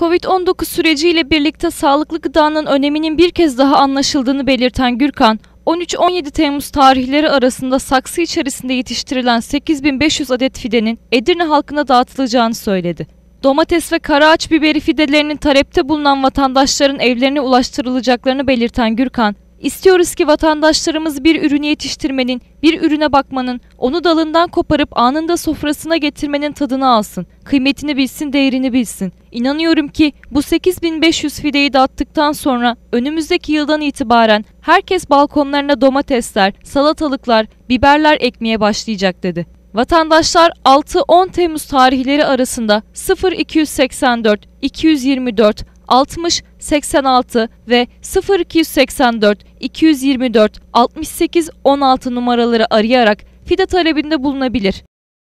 Covid-19 süreciyle birlikte sağlıklı gıdanın öneminin bir kez daha anlaşıldığını belirten Gürkan, 13-17 Temmuz tarihleri arasında saksı içerisinde yetiştirilen 8500 adet fidenin Edirne halkına dağıtılacağını söyledi. Domates ve karaağaç biberi fidelerinin talepte bulunan vatandaşların evlerine ulaştırılacaklarını belirten Gürkan, İstiyoruz ki vatandaşlarımız bir ürünü yetiştirmenin, bir ürüne bakmanın, onu dalından koparıp anında sofrasına getirmenin tadını alsın. Kıymetini bilsin, değerini bilsin. İnanıyorum ki bu 8500 fideyi dağıttıktan sonra önümüzdeki yıldan itibaren herkes balkonlarına domatesler, salatalıklar, biberler ekmeye başlayacak dedi. Vatandaşlar 6-10 Temmuz tarihleri arasında 0284 224 60 86 ve 0284 224 68 16 numaraları arayarak fide talebinde bulunabilir.